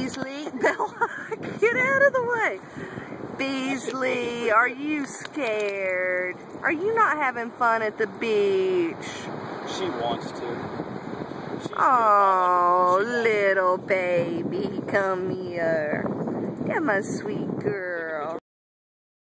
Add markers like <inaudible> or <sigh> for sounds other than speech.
Beezley, <laughs> Bella, get out of the way. Beezley, are you scared? Are you not having fun at the beach? She wants to. Oh, little baby, come here. Get my sweet girl.